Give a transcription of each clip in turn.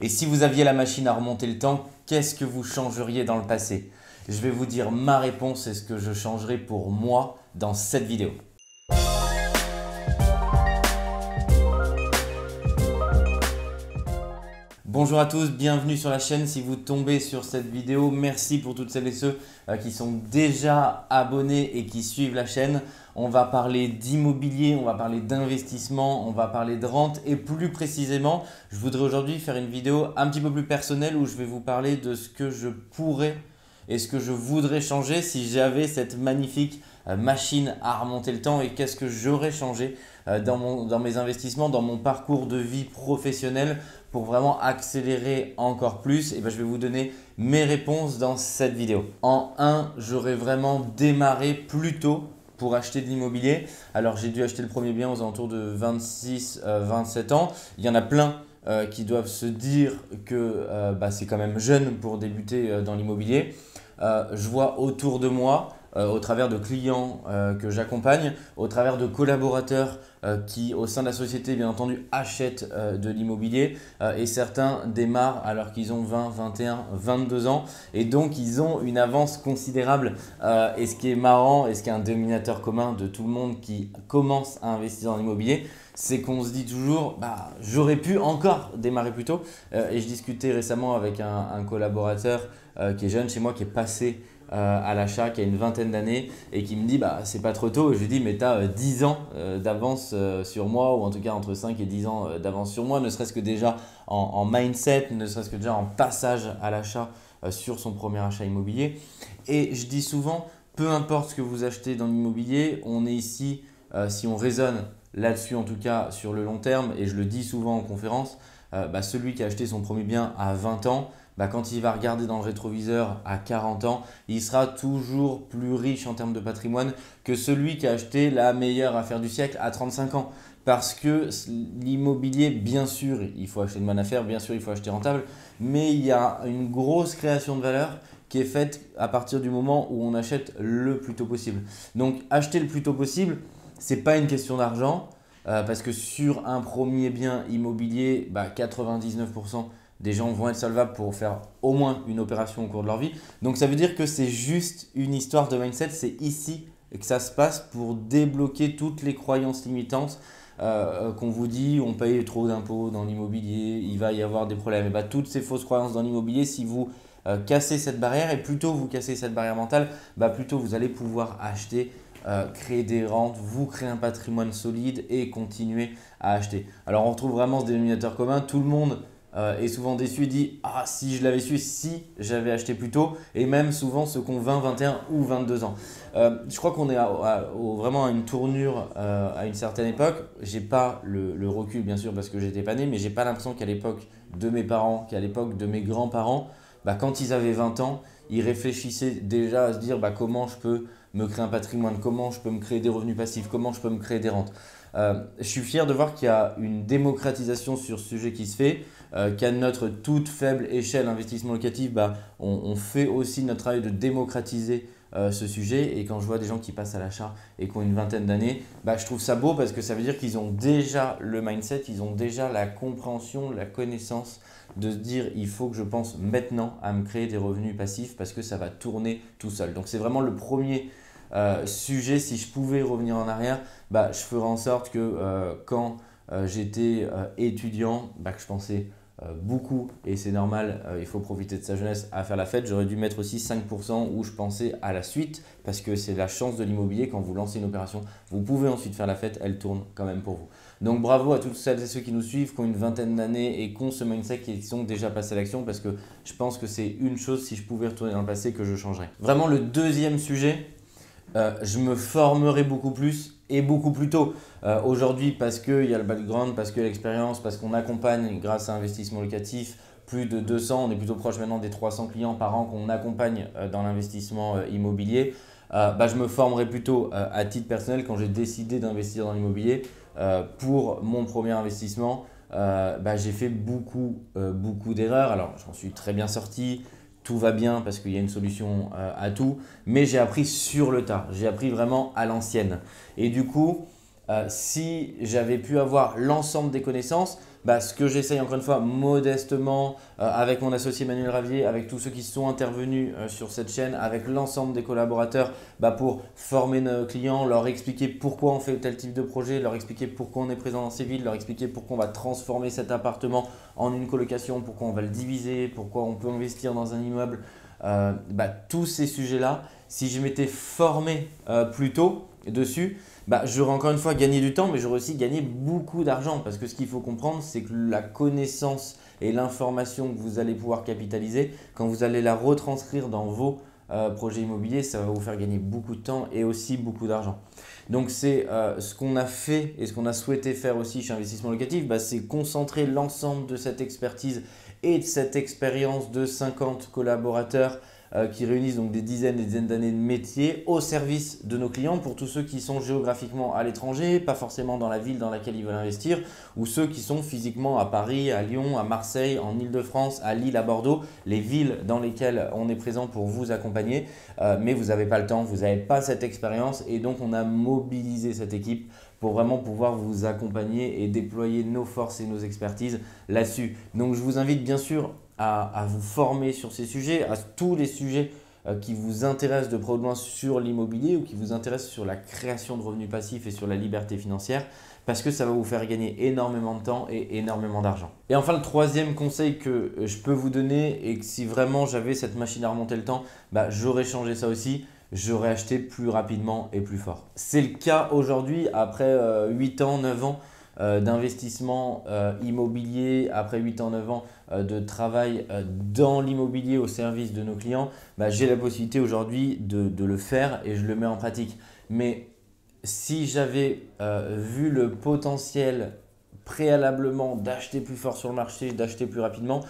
Et si vous aviez la machine à remonter le temps, qu'est-ce que vous changeriez dans le passé? Je vais vous dire ma réponse et ce que je changerais pour moi dans cette vidéo. Bonjour à tous, bienvenue sur la chaîne. Si vous tombez sur cette vidéo, merci pour toutes celles et ceux euh, qui sont déjà abonnés et qui suivent la chaîne. On va parler d'immobilier, on va parler d'investissement, on va parler de rente et plus précisément, je voudrais aujourd'hui faire une vidéo un petit peu plus personnelle où je vais vous parler de ce que je pourrais et ce que je voudrais changer si j'avais cette magnifique euh, machine à remonter le temps et qu'est-ce que j'aurais changé euh, dans, dans mes investissements, dans mon parcours de vie professionnelle pour vraiment accélérer encore plus, et ben je vais vous donner mes réponses dans cette vidéo. En 1, j'aurais vraiment démarré plus tôt pour acheter de l'immobilier. Alors j'ai dû acheter le premier bien aux alentours de 26-27 euh, ans. Il y en a plein euh, qui doivent se dire que euh, bah, c'est quand même jeune pour débuter dans l'immobilier. je vois autour de moi au travers de clients que j'accompagne, au travers de collaborateurs qui, au sein de la société, bien entendu, achètent de l'immobilier et certains démarrent alors qu'ils ont 20, 21, 22 ans et donc ils ont une avance considérable. et ce qui est marrant et ce qui est un dénominateur commun de tout le monde qui commence à investir dans l'immobilier, c'est qu'on se dit toujours, bah, j'aurais pu encore démarrer plus tôt. et je discutais récemment avec un collaborateur qui est jeune chez moi, qui est passé euh, à l'achat qui a une vingtaine d'années et qui me dit bah c'est pas trop tôt. je lui dis mais tu as 10 ans euh, d'avance euh, sur moi ou en tout cas entre 5 et 10 ans d'avance sur moi, ne serait-ce que déjà en, mindset, ne serait-ce que déjà en passage à l'achat sur son premier achat immobilier. Et je dis souvent, peu importe ce que vous achetez dans l'immobilier, on est ici, si on raisonne là-dessus en tout cas sur le long terme, et je le dis souvent en conférence, bah, celui qui a acheté son premier bien à 20 ans, bah, quand il va regarder dans le rétroviseur à 40 ans, il sera toujours plus riche en termes de patrimoine que celui qui a acheté la meilleure affaire du siècle à 35 ans. Parce que l'immobilier, bien sûr, il faut acheter de bonne affaire, bien sûr, il faut acheter rentable, mais il y a une grosse création de valeur qui est faite à partir du moment où on achète le plus tôt possible. Donc, acheter le plus tôt possible, ce n'est pas une question d'argent, euh, parce que sur un premier bien immobilier, bah, 99% des gens vont être solvables pour faire au moins une opération au cours de leur vie. Donc ça veut dire que c'est juste une histoire de mindset, c'est ici que ça se passe pour débloquer toutes les croyances limitantes euh, qu'on vous dit on paye trop d'impôts dans l'immobilier, il va y avoir des problèmes. Et bah, toutes ces fausses croyances dans l'immobilier, si vous euh, cassez cette barrière, et plutôt vous cassez cette barrière mentale, bah, plutôt vous allez pouvoir acheter euh, créer des rentes, vous créer un patrimoine solide et continuer à acheter. Alors on retrouve vraiment ce dénominateur commun, tout le monde euh, est souvent déçu et dit Ah, si je l'avais su, si j'avais acheté plus tôt, et même souvent ceux qui ont 20, 21 ou 22 ans. Euh, je crois qu'on est vraiment à une tournure euh, à une certaine époque. J'ai pas le, recul, bien sûr, parce que j'étais pas né, mais j'ai pas l'impression qu'à l'époque de mes parents, qu'à l'époque de mes grands-parents, bah, quand ils avaient 20 ans, ils réfléchissaient déjà à se dire bah, comment je peux me créer un patrimoine, comment je peux me créer des revenus passifs, comment je peux me créer des rentes. je suis fier de voir qu'il y a une démocratisation sur ce sujet qui se fait. Euh, qu'à notre toute faible échelle investissement locatif, bah, on, fait aussi notre travail de démocratiser euh, ce sujet. Et quand je vois des gens qui passent à l'achat et qui ont une vingtaine d'années, bah, je trouve ça beau parce que ça veut dire qu'ils ont déjà le mindset, ils ont déjà la compréhension, la connaissance de se dire il faut que je pense maintenant à me créer des revenus passifs parce que ça va tourner tout seul. Donc c'est vraiment le premier euh, sujet. Si je pouvais revenir en arrière, bah, je ferais en sorte que quand j'étais étudiant, bah, que je pensais euh, beaucoup, et c'est normal, euh, il faut profiter de sa jeunesse à faire la fête. J'aurais dû mettre aussi 5% où je pensais à la suite, parce que c'est la chance de l'immobilier, quand vous lancez une opération, vous pouvez ensuite faire la fête, elle tourne quand même pour vous. Donc bravo à toutes celles et ceux qui nous suivent, qui ont une vingtaine d'années et qui ont ce mindset, qui sont déjà passés à l'action, parce que je pense que c'est une chose, si je pouvais retourner dans le passé, que je changerais. Vraiment, le deuxième sujet, euh, je me formerai beaucoup plus et beaucoup plus tôt. Euh, aujourd'hui, parce qu'il y a le background, parce que l'expérience, parce qu'on accompagne grâce à investissement locatif plus de 200, on est plutôt proche maintenant des 300 clients par an qu'on accompagne euh, dans l'investissement immobilier. bah, je me formerai plutôt à titre personnel quand j'ai décidé d'investir dans l'immobilier. pour mon premier investissement, bah, j'ai fait beaucoup, beaucoup d'erreurs. Alors, j'en suis très bien sorti tout va bien parce qu'il y a une solution à tout, mais j'ai appris sur le tas, j'ai appris vraiment à l'ancienne. Et du coup, euh, si j'avais pu avoir l'ensemble des connaissances, bah, ce que j'essaye encore une fois modestement euh, avec mon associé Manuel Ravier, avec tous ceux qui sont intervenus euh, sur cette chaîne, avec l'ensemble des collaborateurs bah, pour former nos clients, leur expliquer pourquoi on fait tel type de projet, leur expliquer pourquoi on est présent dans ces villes, leur expliquer pourquoi on va transformer cet appartement en une colocation, pourquoi on va le diviser, pourquoi on peut investir dans un immeuble. Bah, tous ces sujets-là, si je m'étais formé plus tôt dessus, bah, j'aurais encore une fois gagné du temps, mais j'aurais aussi gagné beaucoup d'argent. Parce que ce qu'il faut comprendre, c'est que la connaissance et l'information que vous allez pouvoir capitaliser, quand vous allez la retranscrire dans vos euh, projets immobiliers, ça va vous faire gagner beaucoup de temps et aussi beaucoup d'argent. Donc c'est euh, ce qu'on a fait et ce qu'on a souhaité faire aussi chez Investissement Locatif, bah, c'est concentrer l'ensemble de cette expertise et de cette expérience de 50 collaborateurs euh, qui réunissent donc des dizaines et des dizaines d'années de métier au service de nos clients pour tous ceux qui sont géographiquement à l'étranger, pas forcément dans la ville dans laquelle ils veulent investir, ou ceux qui sont physiquement à Paris, à Lyon, à Marseille, en Ile-de-France, à Lille, à Bordeaux, les villes dans lesquelles on est présent pour vous accompagner, euh, mais vous n'avez pas le temps, vous n'avez pas cette expérience et donc on a mobilisé cette équipe pour vraiment pouvoir vous accompagner et déployer nos forces et nos expertises là-dessus. Donc je vous invite bien sûr à, vous former sur ces sujets, à tous les sujets euh, qui vous intéressent de près ou de loin sur l'immobilier ou qui vous intéressent sur la création de revenus passifs et sur la liberté financière parce que ça va vous faire gagner énormément de temps et énormément d'argent. Et enfin, le troisième conseil que euh, je peux vous donner et que si vraiment j'avais cette machine à remonter le temps, bah, j'aurais changé ça aussi. J'aurais acheté plus rapidement et plus fort. C'est le cas aujourd'hui après 8 euh, ans, 9 ans euh, d'investissement euh, immobilier après 8 ans, 9 ans euh, de travail dans l'immobilier au service de nos clients, bah, j'ai la possibilité aujourd'hui de, le faire et je le mets en pratique. Mais si j'avais vu le potentiel préalablement d'acheter plus fort sur le marché, d'acheter plus rapidement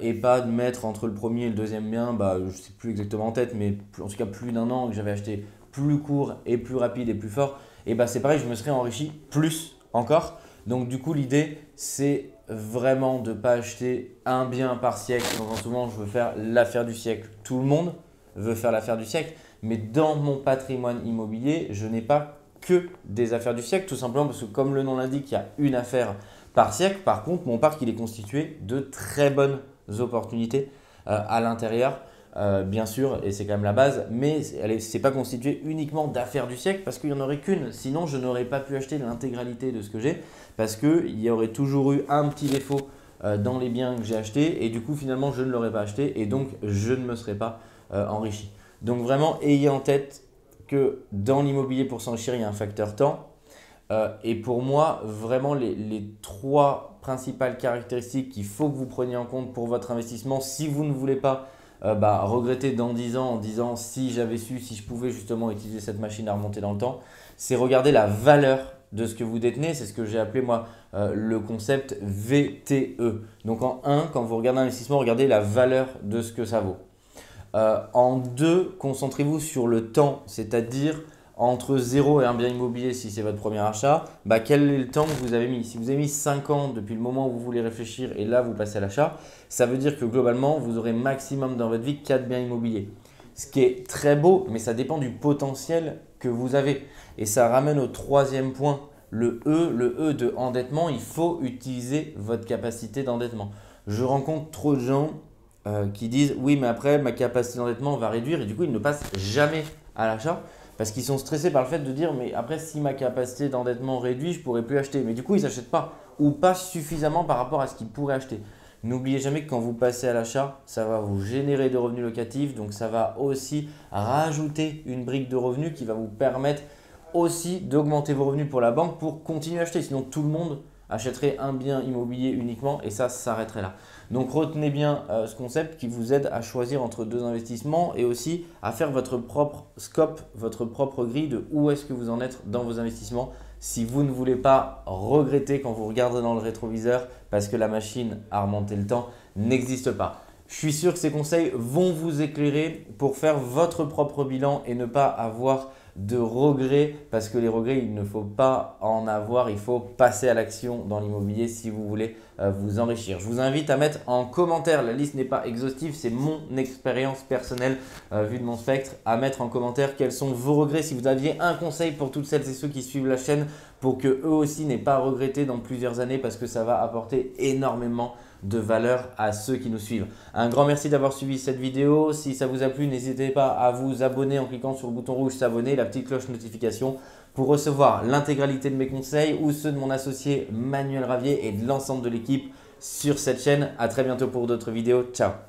et pas de mettre entre le premier et le deuxième bien, bah, je ne sais plus exactement en tête, mais en tout cas plus d'un an que j'avais acheté plus court et plus rapide et plus fort, et bah, c'est pareil, je me serais enrichi plus encore. Donc du coup, l'idée, c'est vraiment de ne pas acheter un bien par siècle. Donc souvent, je veux faire l'affaire du siècle. Tout le monde veut faire l'affaire du siècle. Mais dans mon patrimoine immobilier, je n'ai pas que des affaires du siècle, tout simplement parce que comme le nom l'indique, il y a une affaire par siècle. Par contre, mon parc, il est constitué de très bonnes opportunités euh, à l'intérieur. Euh, bien sûr, et c'est quand même la base, mais ce n'est pas constitué uniquement d'affaires du siècle parce qu'il n'y en aurait qu'une. Sinon, je n'aurais pas pu acheter l'intégralité de ce que j'ai parce qu'il y aurait toujours eu un petit défaut euh, dans les biens que j'ai achetés et du coup, finalement, je ne l'aurais pas acheté et donc je ne me serais pas euh, enrichi. Donc, vraiment, ayez en tête que dans l'immobilier, pour s'enrichir, il y a un facteur temps. et pour moi, vraiment, les trois principales caractéristiques qu'il faut que vous preniez en compte pour votre investissement, si vous ne voulez pas euh, bah, regretter dans 10 ans en disant si j'avais su, si je pouvais justement utiliser cette machine à remonter dans le temps, c'est regarder la valeur de ce que vous détenez. C'est ce que j'ai appelé moi euh, le concept VTE. Donc en 1, quand vous regardez un investissement, regardez la valeur de ce que ça vaut. Euh, en 2, concentrez-vous sur le temps, c'est-à-dire entre 0 et un bien immobilier si c'est votre premier achat, bah, quel est le temps que vous avez mis? Si vous avez mis 5 ans depuis le moment où vous voulez réfléchir et là vous passez à l'achat, ça veut dire que globalement vous aurez maximum dans votre vie 4 biens immobiliers. Ce qui est très beau, mais ça dépend du potentiel que vous avez. Et ça ramène au troisième point, le E, le E de endettement, il faut utiliser votre capacité d'endettement. Je rencontre trop de gens euh, qui disent oui mais après ma capacité d'endettement va réduire et du coup ils ne passent jamais à l'achat parce qu'ils sont stressés par le fait de dire mais après si ma capacité d'endettement réduit, je pourrais plus acheter. Mais du coup, ils n'achètent pas ou pas suffisamment par rapport à ce qu'ils pourraient acheter. N'oubliez jamais que quand vous passez à l'achat, ça va vous générer de revenus locatifs, donc ça va aussi rajouter une brique de revenus qui va vous permettre aussi d'augmenter vos revenus pour la banque pour continuer à acheter. Sinon, tout le monde achèterait un bien immobilier uniquement et ça s'arrêterait là. Donc retenez bien euh, ce concept qui vous aide à choisir entre deux investissements et aussi à faire votre propre scope, votre propre grille de où est-ce que vous en êtes dans vos investissements si vous ne voulez pas regretter quand vous regardez dans le rétroviseur parce que la machine à remonter le temps n'existe pas. Je suis sûr que ces conseils vont vous éclairer pour faire votre propre bilan et ne pas avoir de regrets, parce que les regrets, il ne faut pas en avoir, il faut passer à l'action dans l'immobilier si vous voulez euh, vous enrichir. Je vous invite à mettre en commentaire, la liste n'est pas exhaustive, c'est mon expérience personnelle euh, vue de mon spectre, à mettre en commentaire quels sont vos regrets. Si vous aviez un conseil pour toutes celles et ceux qui suivent la chaîne pour que eux aussi n'aient pas à regretter dans plusieurs années parce que ça va apporter énormément de valeur à ceux qui nous suivent. Un grand merci d'avoir suivi cette vidéo. Si ça vous a plu, n'hésitez pas à vous abonner en cliquant sur le bouton rouge s'abonner, la petite cloche notification pour recevoir l'intégralité de mes conseils ou ceux de mon associé Manuel Ravier et de l'ensemble de l'équipe sur cette chaîne. À très bientôt pour d'autres vidéos. Ciao